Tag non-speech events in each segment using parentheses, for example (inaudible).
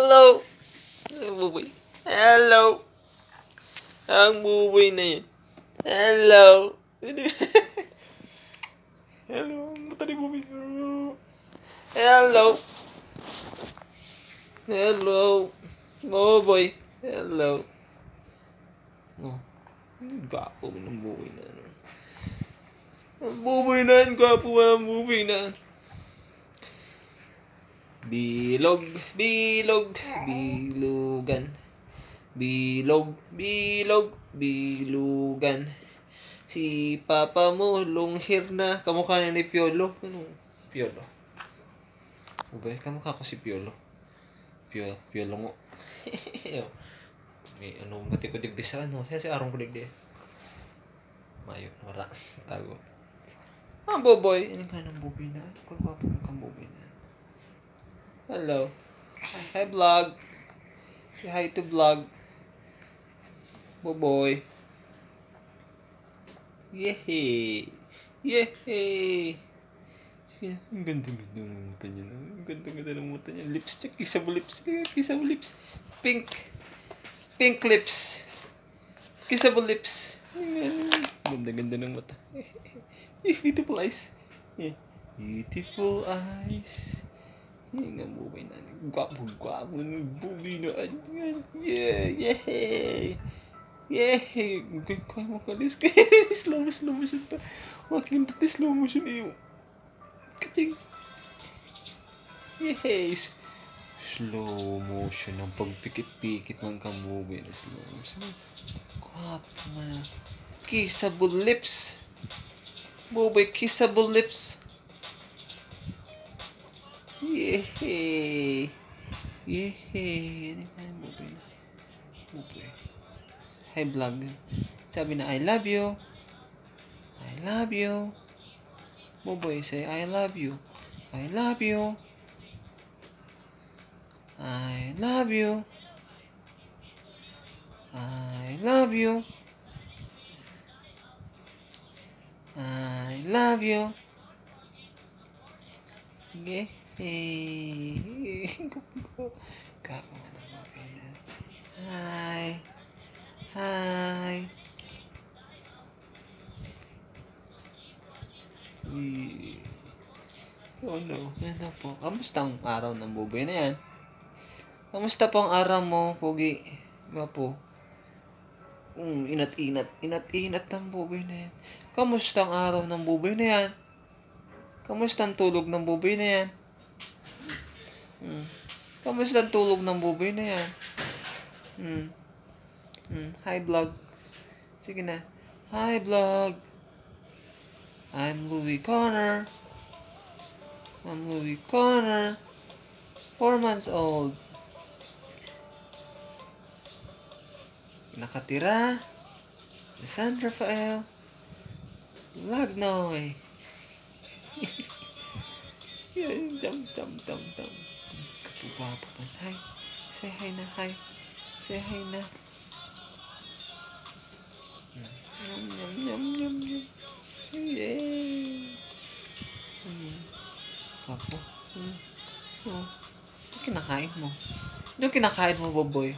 Hello. Ang buboy. Hello. Ang buboy na yun. Hello. (laughs) Hello. Ang mata ni buboy. Hello. Hello. Buboy. Hello. Oh. Gwapo ng buboy na. Ang buboy na. Ang gwapo ang buboy na. Bilog, bilog, bilugan. Bilog, bilog, bilugan. Si papa mo, long hair na. Kamukha niya ni Piolo. Ano? Piolo. Ubay, kamukha ko si Piolo. Piolo, Piolo ngo. (laughs) May ano, mati ko digdi sa ano. Siya si Arong ko digdi. Mayo, wala. Tago. Ah, boboy. Ano ka ng boboy na? Kagwapo mo kang boboy na. Hello. Hi, vlog. Say hi to vlog. Boboy. Yehey! Yehey! Ang ganda-ganda ng mata niya. Ang ganda-ganda ng mata niya. Lips niya. Kissable lips. Kissable lips. Pink. Pink lips. Kissable lips. Ganda-ganda ng mata. (laughs) Beautiful eyes. Beautiful eyes. Yan ang bubay na. Gwapo-gwapo ng bubay na. Yeah, yeah. Yay! Kaya mo kalis. slow mo, slow motion pa. Wakin pati slow motion iyo. Kating. Yay! Slow motion ang pagpikit-pikit ng kambubi na slow motion. Guwapo man. Kissable lips. Bubay, kissable lips. Yay! Yay! Ano yung na? Bubay. Hi vlog. Sabi na I love you. I love you. Boboy say I love you. I love you. I love you. I love you. I love you. Okay. Gago nga ng mga ganyan. Hi. Hi. Eh, Oh no. Na po. Kamusta ang araw ng buboy na yan? Kamusta po ang araw mo, Pogi? Nga po. Um, inat-inat. Inat-inat ang buboy na yan. Kamusta ang araw ng buboy na yan? Kamusta ang tulog ng buboy na yan? Hmm. Kamusta ang tulog ng buboy na yan? Hmm. Hmm. Hi, vlog. Sige na. Hi, vlog. I'm Louis Connor. I'm Louis Connor. Four months old. Nakatira. sa San Rafael. Lagnoy. Yan, dam, dam, dam, Kapugwapo man. Hi. Say hi na, hi. Say hi na. Yum, yum, yum, yum, yum. Yay! Hmm. Kapo. Hmm. Oh. Ano kinakain mo? Ano kinakain mo, Boboy?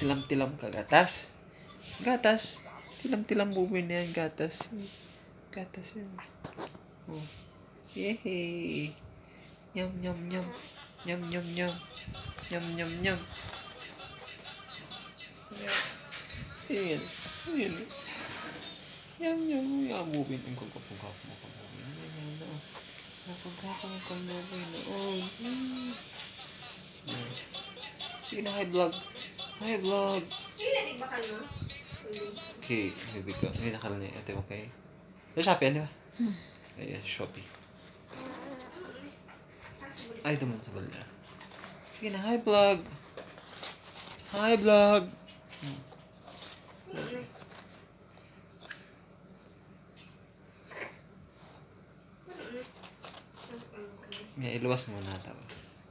Tilam-tilam ka, gatas? Gatas? Tilam-tilam buboy na yan, gatas. Gatas yan. Oh. Yehey! Yum, yum, yum. Yum, yum, yum. Yum, yum, yum. Ayan. Ayan. Yum, yum. Yung buboy. Ang kagapag-gap mo ka, buboy. Ayan, ayan, ayan. Mo ka, buboy na. Oh. Hmm. Ayan. Sige na, hi vlog. Hi vlog. Ba? Okay, baby ko. Hindi nakaroon niya. Ate, okay? Sa Shopee, ano ba? Ayan, sa Shopee. Ay, duman sa balya. Sige na, hi vlog. Hi vlog. Yeah, iluwas mo na tapos.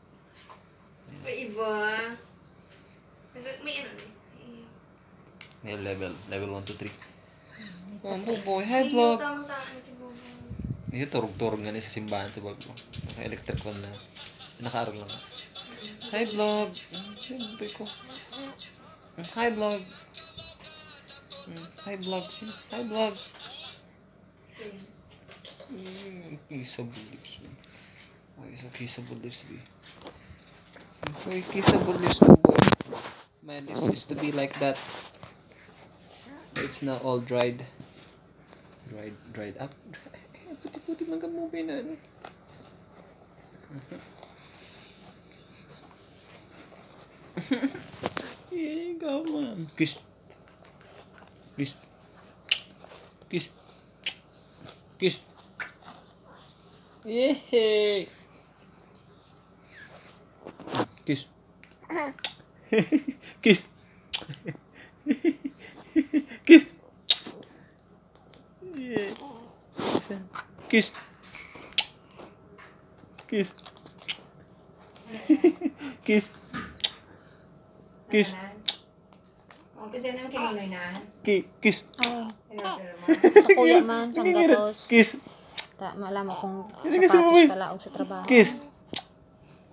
May iba. May ano eh. May level. Level 1 to 3. Oh, boy. Hi vlog. Iyo, turog-turog nga ni sa simbahan sa bago. Naka-electric one na. Naka-arog lang. Hi, vlog. Ba ko? Hi, vlog. Hi, vlog. Hi, vlog. Kissable lips mo. Okay, so kissable lips be. Okay, kissable lips boy. My lips used to be like that. It's now all dried. Dried, dried up. (laughs) Puti-puti ka movie na ano. Yeah, come on. Kiss. Kiss. Kiss. (laughs) Kiss. (laughs) Kiss. Kiss. (laughs) Kiss. Yeah. Kiss. Kiss. Kiss. Kiss. Oh, kasi nang kinuloy na. Ki kiss. Mo. Sa kuya (laughs) man, sa gatos. Kiss. Ta, malaman kung Hindi kasi sapatos pala o sa trabaho. Kiss.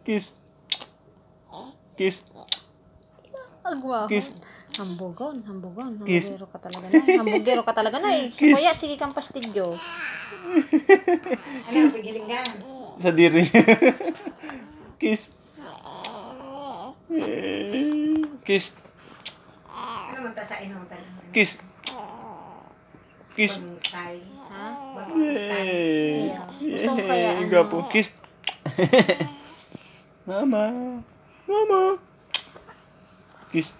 Kiss. Kiss. Agwa. Kiss. Hambugon. Kiss. Hambugero ka talaga na. Hambugero ka talaga na eh. Kiss. Kuya, sige kang pastilyo. Ano, pigiling ka. Sa diri. (laughs) Kiss. (laughs) Kiss. Ano man mo tanong? Kiss. Kiss. Ha? Yeah. Gusto ko kaya ano. Gapo. Kiss. Mama. Mama. Kiss.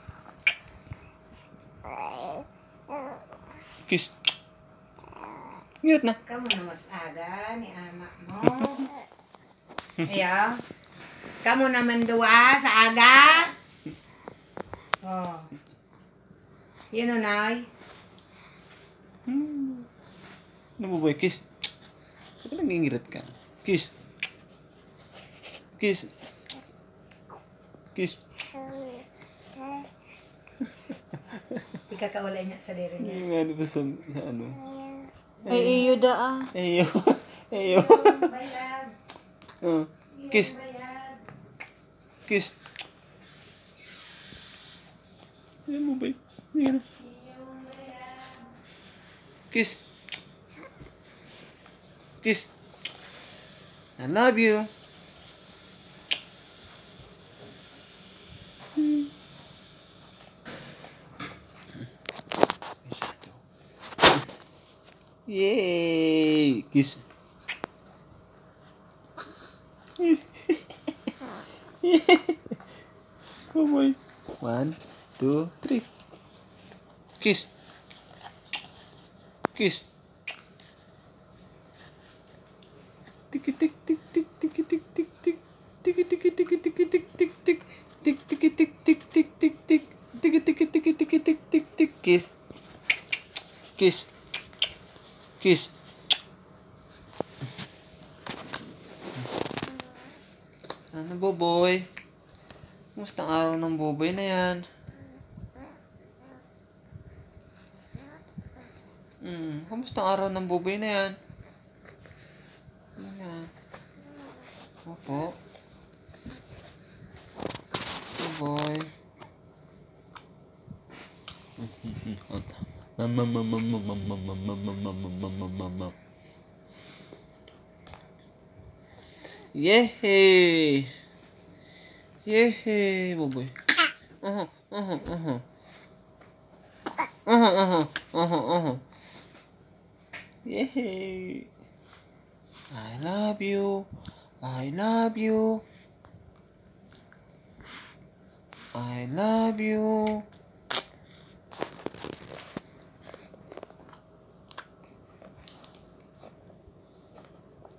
Kiss. Ngiyot na. Kamu na mas aga ni ama mo. Ayo. Kamu naman dua sa aga. Oh. Yun o, Nay. Hmm. Ano mo boy? Kiss. Ba't nangingirit ka? Kiss. Kiss. Kiss. Di ka kaulay niya sa diri niya. Yung ano ba sa, sa ano? Ay, iyo da ah. Eyo. (laughs) Bayad. Oh. Kiss. Bayad. Kiss. Ano mo boy? Yan. Kiss. Kiss. I love you. Yay! Kiss. (laughs) oh boy. One, two, three. Kiss. Kiss. Tiki tik tik tik tiki tik tik tik tiki tiki tiki tiki tik tik tik tik tiki tik tik tik tik tik tiki tiki tiki tiki tik tik tik kiss. Kiss. Kiss. Ano boboy? Kumusta ang araw ng boboy na yan? Hmm, kamusta ang araw ng buboy na yan? Ano na? Opo. Buboy. Mama, mama, mama, mama, mama, mama, mama, mama. Yehey! Yehey, buboy. Uh-huh, uh-huh, uh-huh. Uh-huh, uh-huh, uh-huh, uh-huh. Yehey! (laughs) I love you. I love you. I love you.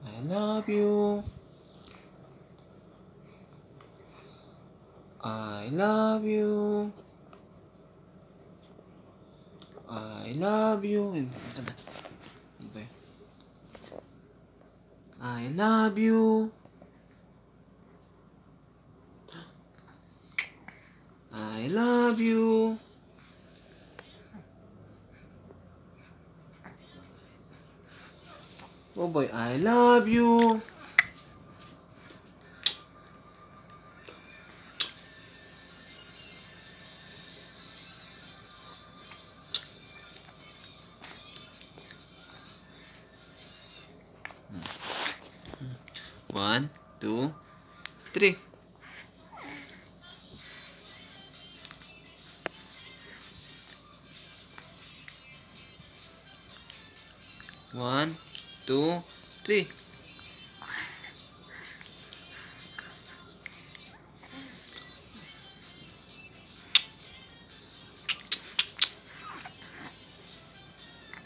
I love you. I love you. I love you. I love you. I love you. Oh boy, I love you. One, two, three. One, two, three.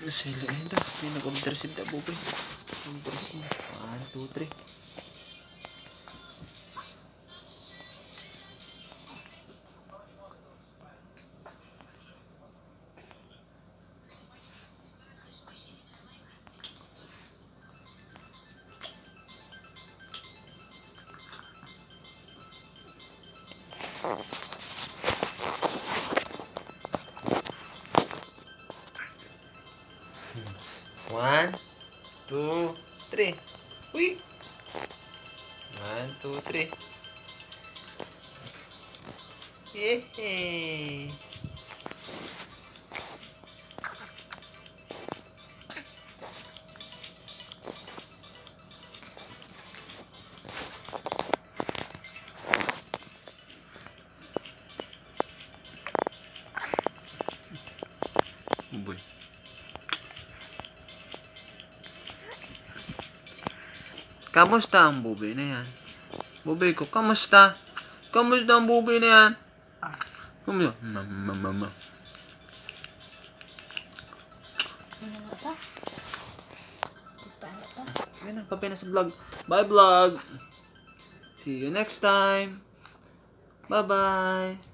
Sila, ayun komputer sih tak boleh. Komputer sih. One, two, three. One, Kamusta ang bubi na yan? Bubi ko, kamusta? Kamusta ang bubi na yan? Kamusta? Mama, mama. Ano na to? Paano to? Sige na, kape na sa vlog. Bye vlog! See you next time! Bye-bye!